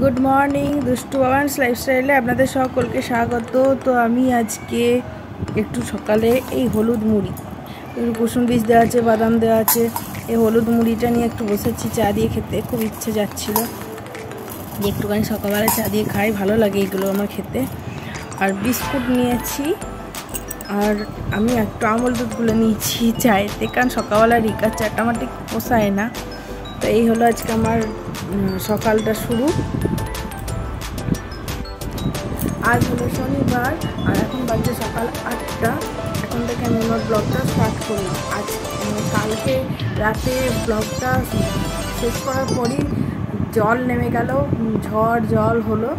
Good morning দুষ্টু বাবান্স লাইফস্টাইলে আপনাদের সকলকে স্বাগত। তো আমি আজকে একটু সকালে এই হলুদ মুড়ি, একটু কুসুম বীজ দেওয়া আছে, বাদাম দেওয়া আছে। এই হলুদ মুড়িটা নিয়ে একটু বসেছি, চা দিয়ে খেতে খুব ইচ্ছে যাচ্ছিল। যে একটুখানি সকালবেলা চা দিয়ে খাই, ভালো লাগে এগুলো আমার খেতে। আর বিস্কুট নিয়েছি, আর আমি একটু আমল দুধগুলো নিয়েছি চায়েতে, কারণ সকালবেলা রিকার চাটা আমার ঠিক পোষায় না। তো এই হলো আজকে আমার সকালটা শুরু। আজ হলো শনিবার, আর এখন বাজে সকাল আটটা। এখন থেকে আমি আমার ব্লগটা স্টার্ট করলাম আজ কালকে রাতে ব্লগটা শেষ করার পরই জল নেমে গেল ঝড় জল হলো।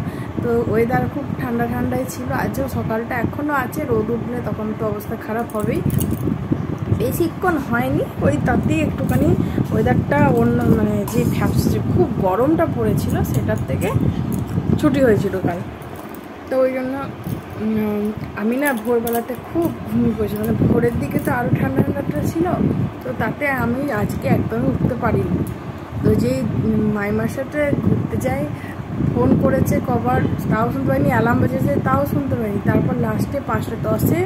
তো ওয়েদার খুব ঠান্ডা ঠান্ডাই ছিল। আজও সকালটা এখনও আছে, রোদ উঠলে তখন তো অবস্থা খারাপ হবেই। বেশিক্ষণ হয়নি, ওই তাতেই একটুখানি ওয়েদারটা অন্য মানে যে ভ্যাপসে খুব গরমটা পড়েছিল, সেটার থেকে ছুটি হয়েছিল কাল। তো ওই জন্য আমি না ভোরবেলাতে খুব ঘুমিয়ে পড়েছি। মানে ভোরের দিকে তো আরও ঠান্ডা ঠান্ডাটা ছিল, তো তাতে আমি আজকে একদমই উঠতে পারিনি। তো যেই মাইমার সাথে ঘুরতে যাই, ফোন করেছে কবার, তাও শুনতে পারিনি অ্যালার্ম বেজেছে, তাও শুনতে পারিনি তারপর লাস্টে পাঁচটা দশে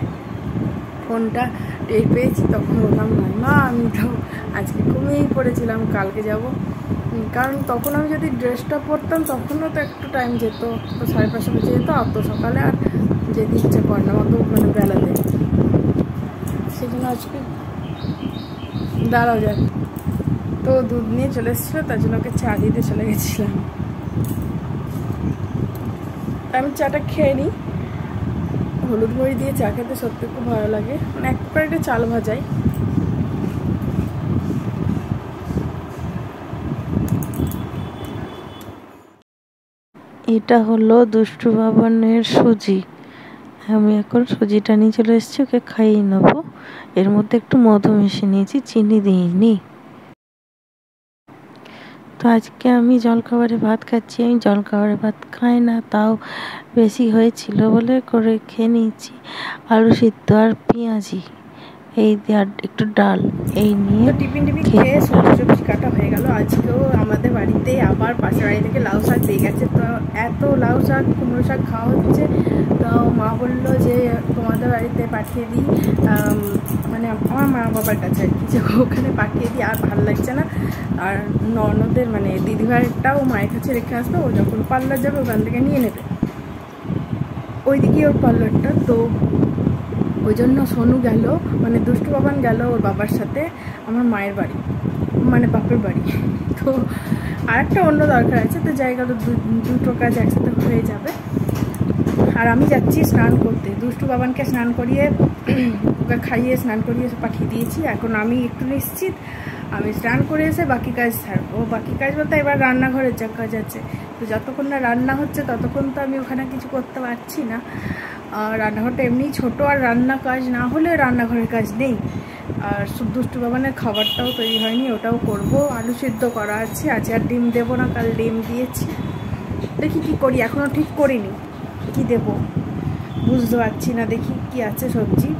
ফোনটা টের পেয়েছি, তখন বললাম মা আমি তো আজকে ঘুমিয়েই পড়েছিলাম, কালকে যাব। কারণ তখন আমি যদি ড্রেসটা পরতাম, তখনও তো একটু টাইম যেত। তো সাড়ে পাঁচটা বেজে যেত, অত সকালে আর যেতে ইচ্ছে করে না, অত মানে বেলাতে। সেই জন্য আজকে দাঁড়াও যায় তো দুধ নিয়ে চলে এসেছিল, তার জন্য ওকে চা দিতে চলে গেছিলাম। আমি চাটা খেয়ে নিই। হলুদ মরি দিয়ে চা খেতে সত্যি খুব ভালো লাগে। মানে এক প্লেটে চাল ভাজাই। এটা হলো দুষ্টু ভবনের সুজি। আমি এখন সুজিটা নিয়ে চলে এসেছি, ওকে খাইয়ে নেব। এর মধ্যে একটু মধু মিশিয়ে নিয়েছি, চিনি দিইনি তো আজকে আমি জলখাবারে ভাত খাচ্ছি, আমি জলখাবারে ভাত খাই না, তাও বেশি হয়েছিল বলে করে খেয়ে নিয়েছি। আলু সিদ্ধ আর পেঁয়াজি। এই আর একটু ডাল এই নিয়ে টিফিন টিফিন খেয়ে সবজি সবজি কাটা হয়ে গেল। আজকেও আমাদের বাড়িতে আবার পাশের বাড়ি থেকে লাউ শাক দিয়ে গেছে। তো এত লাউ শাক কুমড়ো শাক খাওয়া হচ্ছে। তো মা বলল যে তোমাদের বাড়িতে পাঠিয়ে দিই। মানে আমার মা বাবার কাছে আর কি। যে ওখানে পাঠিয়ে দিই আর ভালো লাগছে না। আর ননদের মানে দিদিভাইটাও মায়ের কাছে রেখে আসতো ও যখন পার্লার যাবে ওখান থেকে নিয়ে নেবে। ওইদিকে ওর পার্লারটা তো ওই জন্য সোনু গেল মানে দুষ্টু বাবান গেল ওর বাবার সাথে আমার মায়ের বাড়ি মানে বাপের বাড়ি। তো আর একটা অন্য দরকার আছে, তো জায়গা তো দুটো কাজ একসাথে হয়ে যাবে। আর আমি যাচ্ছি স্নান করতে। দুষ্টু বাবানকে স্নান করিয়ে, ওকে খাইয়ে স্নান করিয়ে পাঠিয়ে দিয়েছি। এখন আমি একটু নিশ্চিত, আমি স্নান করে এসে বাকি কাজ ছাড়বো বাকি কাজ বলতে এবার রান্নাঘরের যা কাজ আছে। তো যতক্ষণ না রান্না হচ্ছে, ততক্ষণ তো আমি ওখানে কিছু করতে পারছি না। রান্নাঘরটা এমনি ছোট আর রান্না কাজ না হলে রান্নাঘরের কাজ নেই। আর দুষ্টু বাবানের খাবারটাও তৈরি হয়নি, ওটাও করব। আলু সিদ্ধ করা আছে, আজ আর ডিম দেবো না, কাল ডিম দিয়েছি। দেখি কি করি এখনও ঠিক করিনি। কি দেব? বুঝতে পারছি না, দেখি কি আছে সবজি।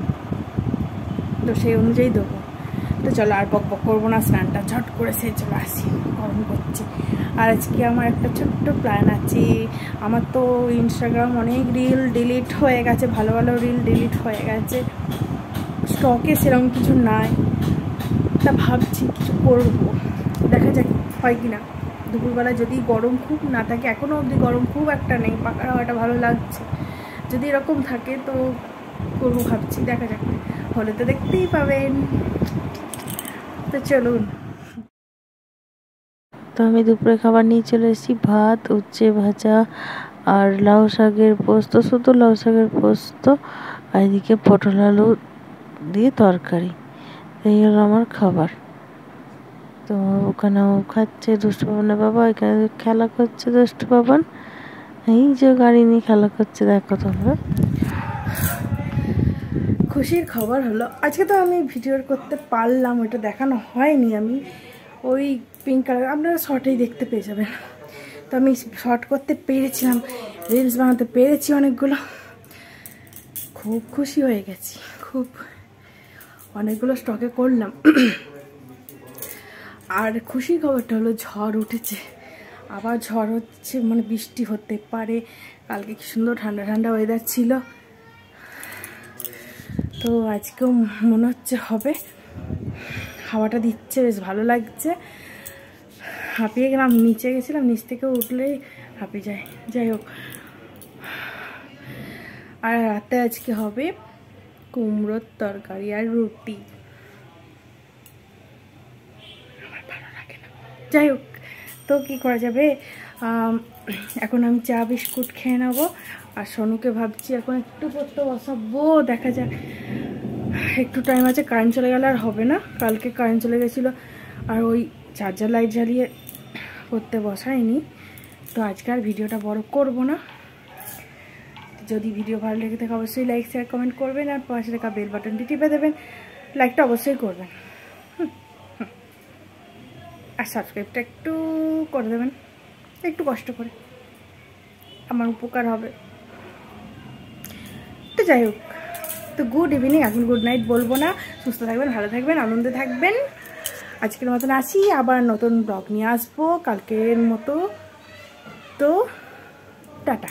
তো সেই অনুযায়ী দেবো। তো চলো আর বক বক করব না, স্নানটা ঝট করে সে চলে আসি। গরম করছি। আর আজকে আমার একটা ছোট্ট প্ল্যান আছে। আমার তো ইনস্টাগ্রাম অনেক রিল ডিলিট হয়ে গেছে, ভালো ভালো রিল ডিলিট হয়ে গেছে। স্টকে সেরকম কিছু নাই। তা ভাবছি কিছু করব। দেখা যাক হয় কি না দুপুরবেলা যদি গরম খুব না থাকে এখনও অবধি গরম খুব একটা নেই, পাকা হাওয়াটা ভালো লাগছে। যদি এরকম থাকে তো করব ভাবছি, দেখা যাক। হলে তো দেখতেই পাবেন। তো চলুন। তো আমি দুপুরে খাবার নিয়ে চলে এসেছি। ভাত, উচ্ছে ভাজা আর লাউ শাকের পোস্ত, শুধু লাউ শাকের পোস্ত আর এদিকে পটল আলু দিয়ে তরকারি। এই হলো আমার খাবার। তো ওখানে ও খাচ্ছে দুষ্টু বাবা, এখানে খেলা করছে দুষ্টু বাবান এই যে গাড়ি নিয়ে খেলা করছে, দেখো তোমরা। খুশির খবর হলো, আজকে তো আমি ভিডিও করতে পারলাম ওটা দেখানো হয়নি আমি। ওই পিঙ্ক কালার, আপনারা শর্টেই দেখতে পেয়ে যাবেন। তো আমি শর্ট করতে পেরেছিলাম, রিলস বানাতে পেরেছি অনেকগুলো। খুব খুশি হয়ে গেছি, খুব। অনেকগুলো স্টকে করলাম। আর খুশির খবরটা হলো, ঝড় উঠেছে। আবার ঝড় হচ্ছে মানে বৃষ্টি হতে পারে। কালকে কি সুন্দর ঠান্ডা ঠান্ডা ওয়েদার ছিল। তো আজকেও মনে হচ্ছে হবে। হাওয়াটা দিচ্ছে, বেশ ভালো লাগছে। হাঁপিয়ে গেলাম, নিচে গেছিলাম, নিচ থেকে উঠলেই হাঁপিয়ে যায়। যাই হোক। আর রাতে আজকে হবে কুমড়োর তরকারি আর রুটি। যাই হোক, তো কি করা যাবে? এখন আমি চা, বিস্কুট খেয়ে নেব। আর সোনুকে ভাবছি এখন একটু পড়তে বসাবো, দেখা যাক। একটু টাইম আছে কারেন্ট চলে গেলে আর হবে না। কালকে কারেন্ট চলে গেছিল। আর ওই চার্জার লাইট জ্বালিয়ে করতে বসাইনি তো আজকে আর ভিডিওটা বড় করব না। যদি ভিডিও ভালো লেগে থাকে অবশ্যই লাইক শেয়ার কমেন্ট করবেন আর পাশে থাকা বেল বাটনটি টিপে দেবেন। লাইকটা অবশ্যই করবেন। আর সাবস্ক্রাইবটা একটু করে দেবেন। একটু কষ্ট করে। আমার উপকার হবে। তো যাই হোক। তো গুড ইভিনিং এখন গুড নাইট বলব না। সুস্থ থাকবেন, ভালো থাকবেন, আনন্দে থাকবেন। আজকের মতন আসি আবার নতুন ব্লগ নিয়ে আসব। কালকের মতো তো টাটা।